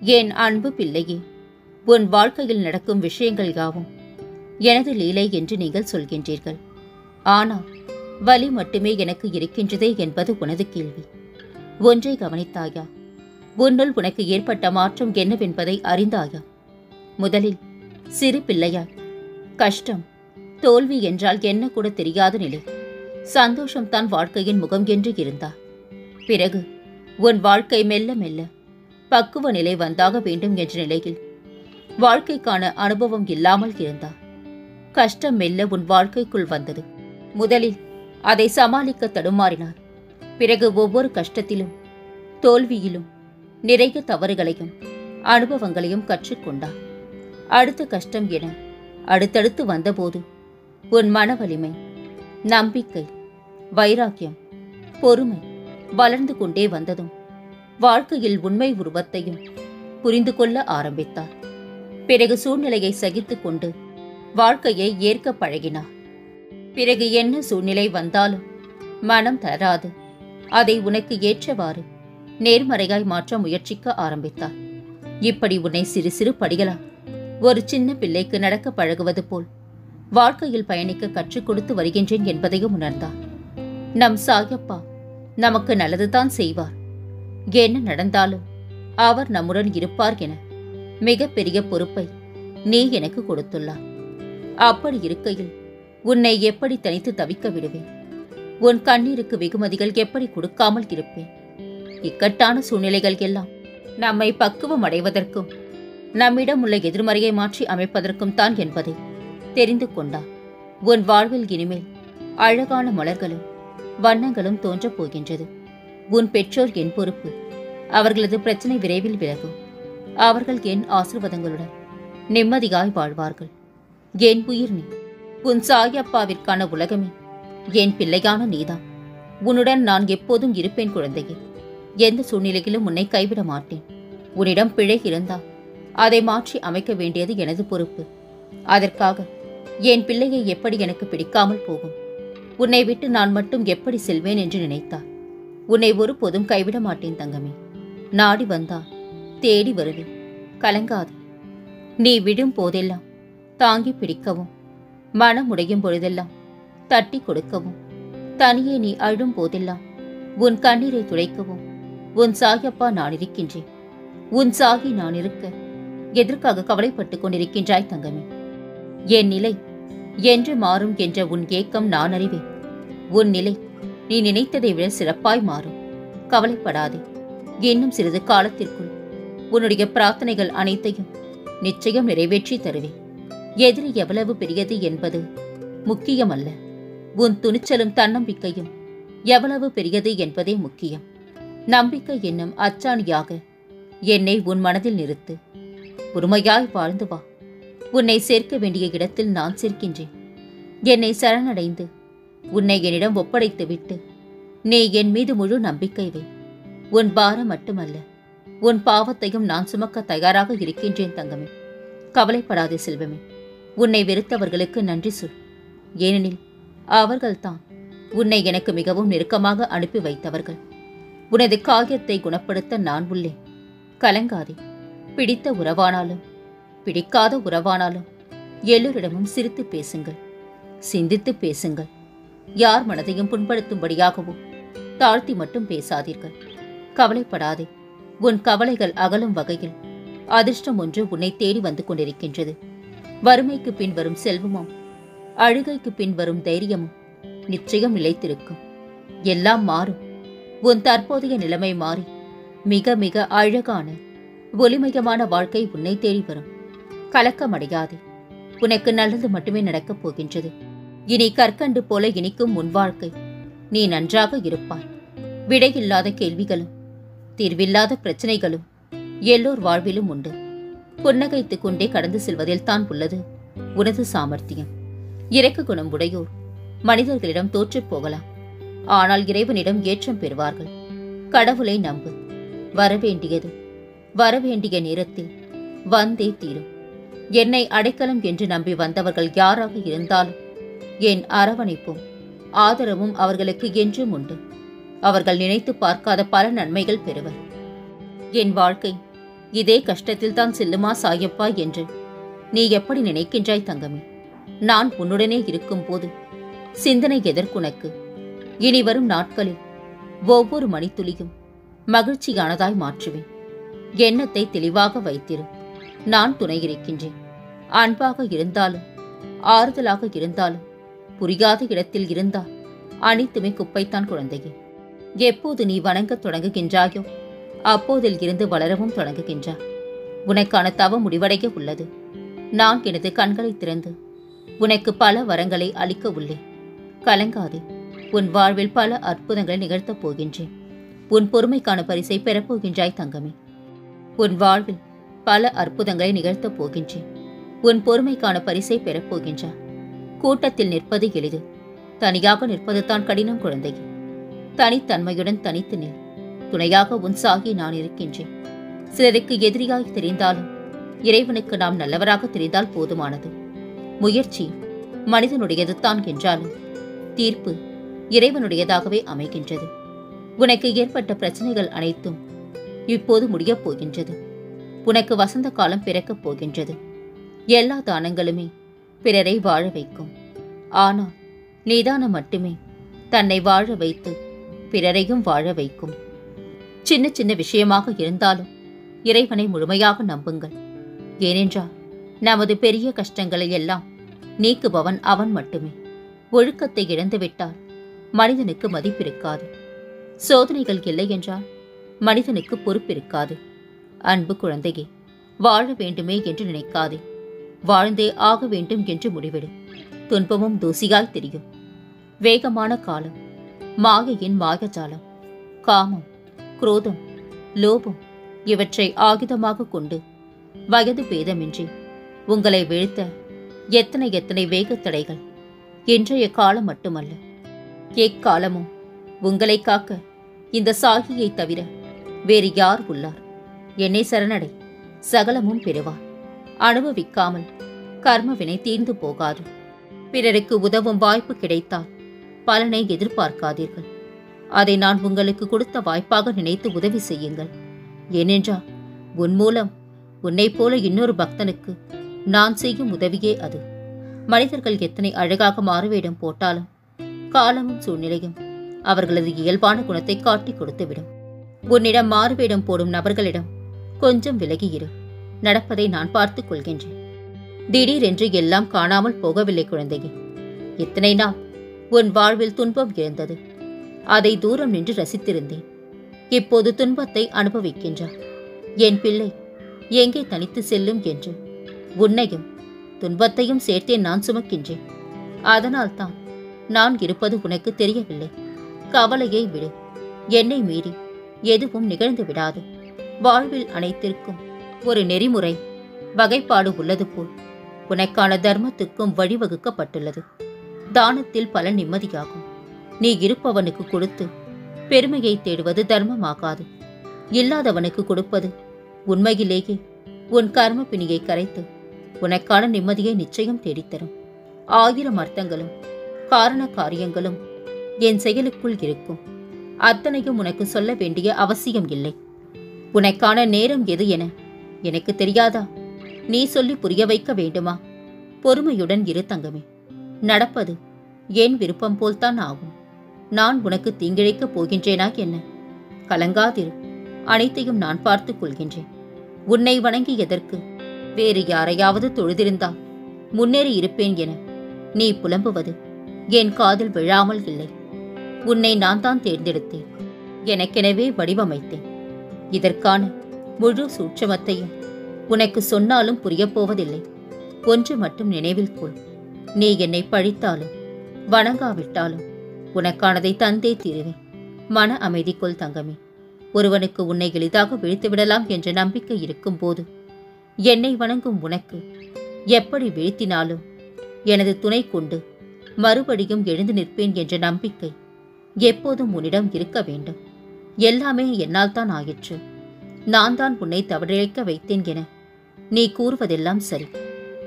என் அன்பு பிள்ளையே உன் வாழ்க்கையில் நடக்கும் விஷயங்கள் யாவும் எனது லீலை என்று நீங்கள் சொல்கின்றீர்கள். ஆனால் வலி மட்டுமே எனக்கு இருக்கின்றதே என்பது உனது கேள்வி. ஒன்றை கவனித்தாயா? உன்னுள் உனக்கு ஏற்பட்ட மாற்றம் என்னவென்பதை அறிந்தாயா? முதலில் சிறு பிள்ளையாய் கஷ்டம் தோல்வி என்றால் என்ன கூட தெரியாத நிலை. சந்தோஷம்தான் வாழ்க்கையின் முகம் என்று இருந்தா. பிறகு உன் வாழ்க்கை மெல்ல மெல்ல பக்குவ நிலை வந்தாக வேண்டும் என்ற நிலையில் வாழ்க்கைக்கான அனுபவம் இல்லாமல் இருந்தார். கஷ்டம் மெல்ல உன் வாழ்க்கைக்குள் வந்தது. முதலில் அதை சமாளிக்க தடுமாறினார். பிறகு ஒவ்வொரு கஷ்டத்திலும் தோல்வியிலும் நிறைய தவறுகளையும் அனுபவங்களையும் கற்றுக்கொண்டார். அடுத்த கஷ்டம் என அடுத்தடுத்து வந்தபோது உன் மன வலிமை நம்பிக்கை வைராக்கியம் பொறுமை வளர்ந்து கொண்டே வந்ததும் வாழ்க்கையில் உண்மை உருவத்தையும் புரிந்து கொள்ள ஆரம்பித்தார். பிறகு சூழ்நிலையை சகித்துக் கொண்டு வாழ்க்கையை ஏற்க பழகினார். பிறகு என்ன சூழ்நிலை வந்தாலும் மனம் தளராது. அதை உனக்கு ஏற்றவாறு நேர்மறையாய் மாற்ற முயற்சிக்க ஆரம்பித்தார். இப்படி உன்னை சிறு சிறு படிகளா ஒரு சின்ன பிள்ளைக்கு நடக்க பழகுவது போல் வாழ்க்கையில் பயணிக்க கற்றுக் கொடுத்து வருகின்றேன் என்பதையும் உணர்ந்தார். நம் சாயப்பா நமக்கு நல்லதுதான் செய்வார். என்ன நடந்தாலும் அவர் நம்முடன் இருப்பார் என மிகப்பெரிய பொறுப்பை நீ எனக்கு கொடுத்துள்ளார் அப்படி இருக்கையில் உன்னை எப்படி தனித்து தவிக்க விடுவேன்? உன் கண்ணீருக்கு வெகுமதிகள் எப்படி கொடுக்காமல் இருப்பேன்? இக்கட்டான சூழ்நிலைகள் எல்லாம் நம்மை பக்குவம் அடைவதற்கும் நம்மிடம் உள்ள எதிர்மறையை மாற்றி அமைப்பதற்கும் தான் என்பதை தெரிந்து கொண்டார் உன் வாழ்வில் இனிமேல் அழகான மலர்களும் வண்ணங்களும் தோன்றப் போகின்றது. உன் பெற்றோர் என் பொறுப்பு. அவர்களது பிரச்சனை விரைவில் விலகும். அவர்கள் என் ஆசிர்வாதங்களுடன் நிம்மதியாய் வாழ்வார்கள். என் உயிர் நீ உன் சாயப்பாவிற்கான உலகமே என் பிள்ளையான நீதான். உன்னுடன் நான் எப்போதும் இருப்பேன் குழந்தையே. எந்த சூழ்நிலையிலும் உன்னை கைவிட மாட்டேன். உன்னிடம் பிழை இருந்தால் அதை மாற்றி அமைக்க வேண்டியது எனது பொறுப்பு. அதற்காக என் பிள்ளையை எப்படி எனக்கு பிடிக்காமல் போகும்? உன்னை விட்டு நான் மட்டும் எப்படி செல்வேன் என்று நினைத்தார் உன்னை ஒருபோதும் கைவிட மாட்டேன் தங்கமே. நாடி வந்தா தேடி வருவேன் கலங்காதே. நீ விடும் போதெல்லாம் தாங்கி பிடிக்கவும் மனம் உடையும் பொழுதெல்லாம் தட்டி கொடுக்கவும் தனியே நீ அழும் போதெல்லாம் உன் கண்ணீரை துடைக்கவும் உன் சாயப்பா நான் இருக்கின்றேன். உன் சாகி நான் இருக்க எதற்காக கவலைப்பட்டுக் கொண்டிருக்கின்றாய் தங்கமே? என் நிலை என்று மாறும் என்ற உன் ஏக்கம் நான் அறிவேன். உன் நிலை நீ நினைத்ததை விட சிறப்பாய் மாறும். கவலைப்படாதே. இன்னும் சிறிது காலத்திற்குள் உன்னுடைய பிரார்த்தனைகள் அனைத்தையும் நிச்சயம் நிறைவேற்றி தருவேன். எதிரி எவ்வளவு பெரியது என்பது முக்கியமல்ல. உன் துணிச்சலும் தன்னம்பிக்கையும் எவ்வளவு பெரியது என்பதே முக்கியம். நம்பிக்கை என்னும் அச்சாணியாக என்னை உன் மனதில் நிறுத்து. உரிமையாய் வாழ்ந்து வா. உன்னை சேர்க்க வேண்டிய இடத்தில் நான் சேர்க்கின்றேன். என்னை சரணடைந்து உன்னை என்னிடம் ஒப்படைத்து விட்டு நீ என் மீது முழு நம்பிக்கை வை. உன் பாரம் மட்டுமல்ல உன் பாவத்தையும் நான் சுமக்க தயாராக இருக்கின்றேன் தங்கமே. கவலைப்படாதே செல்வமே உன்னை வெறுத்தவர்களுக்கு நன்றி சொல். ஏனெனில் அவர்கள்தான் உன்னை எனக்கு மிகவும் நெருக்கமாக அனுப்பி வைத்தவர்கள். உனது காயத்தை குணப்படுத்த நான் உள்ளேன். கலங்காதே பிடித்த உறவானாலும் பிடிக்காத உறவானாலும் எல்லோரிடமும் சிரித்து பேசுங்கள். சிந்தித்து பேசுங்கள். யார் மனதையும் புண்படுத்தும்படியாகவோ தாழ்த்தி மட்டும் பேசாதீர்கள். கவலைப்படாதே. உன் கவலைகள் அகலும் வகையில் அதிர்ஷ்டம் ஒன்று உன்னை தேடி வந்து கொண்டிருக்கின்றது. வறுமைக்கு பின் வரும் செல்வமும் அழுகைக்கு பின் வரும் தைரியமும் நிச்சயம் நிலைத்திருக்கும். எல்லாம் மாறும். உன் தற்போதைய நிலைமை மாறி மிக மிக அழகான ஒளிமயமான வாழ்க்கை உன்னை தேடி வரும். கலக்கமடையாதே. உனக்கு நல்லது மட்டுமே நடக்கப் போகின்றது. இனி கற்கண்டு போல இனிக்கும் உன் வாழ்க்கை. நீ நன்றாக இருப்பாய். விடையில்லாத கேள்விகளும் தீர்வில்லாத பிரச்சனைகளும் எல்லோர் வாழ்விலும் உண்டு. புன்னகைத்துக் கொண்டே கடந்து செல்வதில் தான் உள்ளது உனது சாமர்த்தியம். இறக்க குணம் உடையோர் மனிதர்களிடம் தோற்றுப் போகலாம். ஆனால் இறைவனிடம் ஏற்றம் பெறுவார்கள். கடவுளை நம்பு. வரவேண்டியது வரவேண்டிய நேரத்தில் வந்தே தீரும். என்னை அடைக்கலம் என்று நம்பி வந்தவர்கள் யாராக இருந்தாலும் என் அரவணைப்பும்? ஆதரவும் அவர்களுக்கு என்றும் உண்டு. அவர்கள் நினைத்து பார்க்காத பல நன்மைகள் பெறுவர். என் வாழ்க்கை இதே கஷ்டத்தில் தான் செல்லுமா சாயப்பா என்று. நீ எப்படி நினைக்கின்றாய் தங்கமே? நான் உன்னுடனே இருக்கும்போது சிந்தனை எதற்குனக்கு இனி வரும் நாட்களில் ஒவ்வொரு மணித்துளியும் மகிழ்ச்சியானதாய் மாற்றுவேன். எண்ணத்தை தெளிவாக வைத்திரு. நான் துணை இருக்கின்றேன் அன்பாக இருந்தாலும் ஆறுதலாக இருந்தாலும் புரியாத இடத்தில் இருந்தால் அனைத்துமே குப்பைத்தான் குழந்தையே. எப்போது நீ வணங்கத் தொடங்குகின்றாயோ அப்போதில் இருந்து வளரவும் தொடங்குகின்றாய் உனக்கான தவ முடிவடைய உள்ளது. நான் எனது கண்களை திறந்து உனக்கு பல வரங்களை அளிக்க உள்ளேன். கலங்காதே உன் வாழ்வில் பல அற்புதங்களை நிகழ்த்தப் போகின்றேன். உன் பொறுமைக்கான பரிசை பெறப்போகின்றாய் தங்கமே. உன் வாழ்வில் பல அற்புதங்களை நிகழ்த்தப் போகின்றேன். உன் பொறுமைக்கான பரிசை பெறப்போகின்றாய் கூட்டத்தில் நிற்பது எளிது. தனியாக நிற்பது தான் கடினம் குழந்தை. தனித்தன்மையுடன் தனித்து நில். துணையாக உன் சாகி நான் இருக்கின்றேன். சிலருக்கு எதிரியாய் தெரிந்தாலும் இறைவனுக்கு நாம் நல்லவராக தெரிந்தால் போதுமானது. முயற்சி மனிதனுடையது தான் என்றாலும் தீர்ப்பு இறைவனுடையதாகவே அமைகின்றது. உனக்கு ஏற்பட்ட பிரச்சனைகள் அனைத்தும் இப்போது முடியப் போகின்றது. உனக்கு வசந்த காலம் பிறக்கப் போகின்றது. எல்லா தானங்களுமே பிறரை வாழ வைக்கும். ஆனால் நிதானம் மட்டுமே தன்னை வாழ வைத்து பிறரையும் வாழ வைக்கும். சின்ன சின்ன விஷயமாக இருந்தாலும் இறைவனை முழுமையாக நம்புங்கள். ஏனென்றால் நமது பெரிய கஷ்டங்களை எல்லாம் நீக்குபவன் அவன் மட்டுமே. ஒழுக்கத்தை இழந்துவிட்டால் மனிதனுக்கு மதிப்பிருக்காது. சோதனைகள் இல்லை என்றால் மனிதனுக்கு பொறுப்பிருக்காது. அன்பு குழந்தையே வாழ வேண்டுமே என்று நினைக்காதே. வாழ்ந்தே ஆக வேண்டும் என்று முடிவிடும் துன்பமும் தூசியாய் தெரியும். வேகமான காலம் மாயையின் மாயஜாலம் காமம் குரோதம் லோபம் இவற்றை ஆகிதமாக கொண்டு வயது பேதமின்றி உங்களை வீழ்த்த எத்தனை எத்தனை வேகத்தடைகள் இன்றைய காலம் மட்டுமல்ல எக்காலமும் உங்களை காக்க இந்த சாகியை தவிர வேறு யார் உள்ளார்? என்னை சரணடை சகலமும் பெறுவார். அனுபவிக்காமல் கர்மவினை தீர்ந்து போகாது. பிறருக்கு உதவும் வாய்ப்பு கிடைத்தால் பலனை எதிர்பார்க்காதீர்கள். அதை நான் உங்களுக்கு கொடுத்த வாய்ப்பாக நினைத்து உதவி செய்யுங்கள். ஏனென்றால் உன் மூலம் உன்னைப் போல இன்னொரு பக்தனுக்கு நான் செய்யும் உதவியே அது. மனிதர்கள் எத்தனை அழகாக மாறுவேடம் போட்டாலும் காலமும் சூழ்நிலையும் அவர்களது இயல்பான குணத்தை காட்டிக் கொடுத்துவிடும். உன்னிடம் மாறுவேடம் போடும் நபர்களிடம் கொஞ்சம் விலகியிரு. நடப்பதை நான் பார்த்துக் கொள்கின்றேன். திடீரென்று எல்லாம் காணாமல் போகவில்லை குழந்தையே. இத்தனை நாள் உன் வாழ்வில் துன்பம் இருந்தது அதை தூரம் நின்று ரசித்திருந்தேன். இப்போது துன்பத்தை அனுபவிக்கின்றார் என் பிள்ளை எங்கே தனித்து செல்லும் என்று. உன்னையும் துன்பத்தையும் சேர்த்தே நான் சுமக்கின்றேன். அதனால்தான் நான் இருப்பது உனக்கு தெரியவில்லை. கவலையை விடு. என்னை மீறி எதுவும் நிகழ்ந்து விடாது. வாழ்வில் அனைத்திற்கும் ஒரு நெறிமுறை வகைப்பாடு உள்ளது போல். உனக்கான தர்மத்துக்கும் வழிவகுக்கப்பட்டுள்ளது. தானத்தில் பல நிம்மதியாகும். நீ இருப்பவனுக்கு கொடுத்து பெருமையை தேடுவது தர்மமாகாது. இல்லாதவனுக்கு கொடுப்பது உண்மையிலேயே உன் கர்ம பிணியை கரைத்து உனக்கான நிம்மதியை நிச்சயம் தேடித்தரும். ஆயிரம் அர்த்தங்களும் காரண காரியங்களும் என் செயலுக்குள் இருக்கும். அத்தனையும் உனக்கு சொல்ல வேண்டிய அவசியம் இல்லை. உனக்கான நேரம் எது என எனக்கு தெரியாதா? நீ சொல்லி புரிய வைக்க வேண்டுமா? பொறுமையுடன் இரு தங்கமே. நடப்பது என் விருப்பம் போல்தான் ஆகும். நான் உனக்கு தீங்கிழைக்கப் போகின்றேனா என்ன? கலங்காதிரு. அனைத்தையும் நான் பார்த்துக் கொள்கின்றேன். உன்னை வணங்கி எதற்கு? வேறு யாரையாவது தொழுதிருந்தால் முன்னேறி இருப்பேன் என நீ புலம்புவது என் காதில் விழாமல் இல்லை. உன்னை நான் தான் தேர்ந்தெடுத்தேன். எனக்கெனவே வடிவமைத்தேன். இதற்கான முழு சூட்சமத்தையும் உனக்கு சொன்னாலும் புரியப்போவதில்லை. ஒன்று மட்டும் நினைவில் கொள். நீ என்னை பழித்தாலும் வணங்காவிட்டாலும் உனக்கானதை தந்தே தீருவேன். மன அமைதிக்குள் தங்கமே. ஒருவனுக்கு உன்னை எளிதாக வீழ்த்துவிடலாம் என்ற நம்பிக்கை இருக்கும்போது என்னை வணங்கும் உனக்கு எப்படி வீழ்த்தினாலும் எனது துணை கொண்டு மறுபடியும் எழுந்து நிற்பேன் என்ற நம்பிக்கை எப்போதும் உன்னிடம் இருக்க வேண்டும். எல்லாமே என்னால் தான் ஆயிற்று. நான் தான் உன்னை தவறிழைக்க வைத்தேன் என நீ கூறுவதெல்லாம் சரி.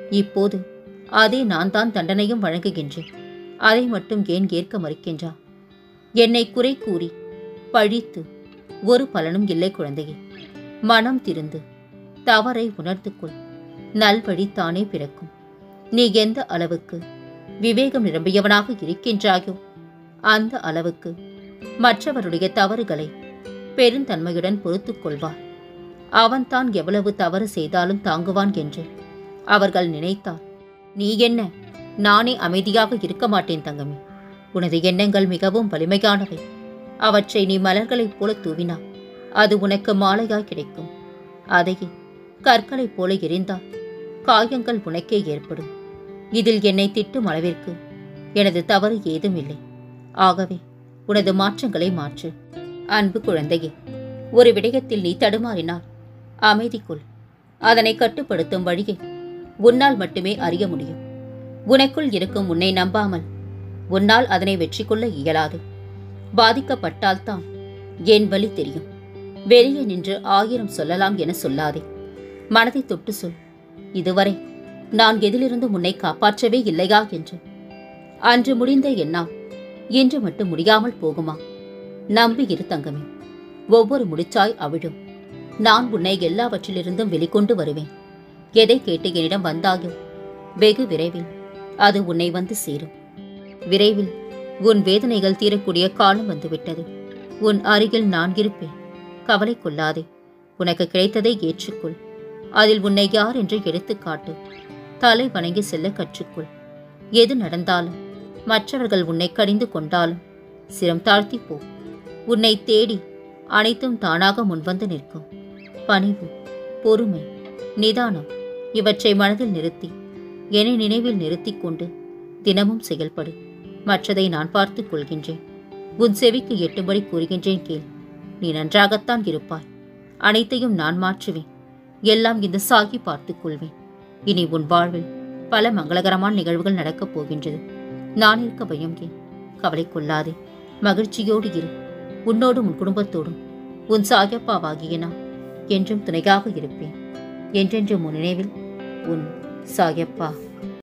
இப்போது அதே நான் தான் தண்டனையும் வழங்குகின்றேன். அதை மட்டும் ஏன் ஏற்க மறுக்கின்றா? என்னை குறை கூறி பழித்து ஒரு பலனும் இல்லை குழந்தையே. மனம் திருந்து தவறை உணர்த்துக்கொள் நல்வழி தானே பிறக்கும். நீ எந்த அளவுக்கு விவேகம் நிரம்பியவனாக இருக்கின்றாயோ அந்த அளவுக்கு மற்றவருடைய தவறுகளை பெருந்தன்மையுடன் பொறுத்துக் கொள்வார் அவன்தான் எவ்வளவு தவறு செய்தாலும் தாங்குவான் என்று. அவர்கள் நினைத்தார் நீ என்ன? நானே அமைதியாக இருக்க மாட்டேன் தங்கமே. உனது எண்ணங்கள் மிகவும் வலிமையானவை. அவற்றை நீ மலர்களைப் போல தூவினா அது உனக்கு மாலையாய் கிடைக்கும். அதையே கற்களைப் போல எரிந்தால் காயங்கள் உனக்கே ஏற்படும். இதில் என்னை திட்டும் அளவிற்கு எனது தவறு ஏதும் இல்லை. ஆகவே உனது மாற்றங்களை மாற்று. அன்பு குழந்தையே ஒரு விடயத்தில் நீ தடுமாறினால் அமைதிக்குள். அதனை கட்டுப்படுத்தும் வழியை உன்னால் மட்டுமே அறிய முடியும். உனக்குள் இருக்கும் உன்னை நம்பாமல் உன்னால் அதனை வெற்றி கொள்ள இயலாது. பாதிக்கப்பட்டால்தான் என் வழி தெரியும். வெளியே நின்று ஆயிரம் சொல்லலாம் என சொல்லாதே. மனதை தொட்டு சொல். இதுவரை நான் எதிலிருந்து உன்னை காப்பாற்றவே இல்லையா என்று. அன்று முடிந்த எண்ணாம் இன்று மட்டும் முடியாமல் போகுமா? நம்பி இரு தங்கமே. ஒவ்வொரு முடிச்சாய் அவிழும் நான் உன்னை எல்லாவற்றிலிருந்தும் வெளிக்கொண்டு வருவேன். எதை கேட்டு என்னிடம் வந்தாயோ வெகு விரைவில் அது உன்னை வந்து சேரும். விரைவில் உன் வேதனைகள் தீரக்கூடிய காலம் வந்துவிட்டது. உன் அருகில் நான் இருப்பேன். கவலை கொள்ளாதே. உனக்கு கிடைத்ததை ஏற்றுக்கொள். அதில் உன்னை யார் என்று எடுத்துக்காட்டு தலை வணங்கி செல்ல கற்றுக்கொள். எது நடந்தாலும் மற்றவர்கள் உன்னை கடிந்து கொண்டாலும் சிரம் தாழ்த்தி போ. உன்னை தேடி அனைத்தும் தானாக முன்வந்து நிற்கும். பணிவு பொறுமை நிதானம் இவற்றை மனதில் நிறுத்தி என்னை நினைவில் நிறுத்திக் கொண்டு தினமும் செயல்படு. மற்றதை நான் பார்த்துக் கொள்கின்றேன். உன் செவிக்கு எட்டும்படி கூறுகின்றேன் கேள். நீ நன்றாகத்தான் இருப்பாய். அனைத்தையும் நான் மாற்றுவேன். எல்லாம் இந்த சாகி பார்த்துக் கொள்வேன். இனி உன் வாழ்வில் பல மங்களகரமான நிகழ்வுகள் நடக்கப் போகின்றது. நான் இருக்க பயம் ஏன்? கவலை கொள்ளாதே. மகிழ்ச்சியோடு இரு. உன்னோடும் உன் குடும்பத்தோடும். உன் சாயப்பாவாகிய நான் என்றும் துணையாக இருப்பேன். என்றென்றும் உன் நினைவில் உன் சாயப்பா.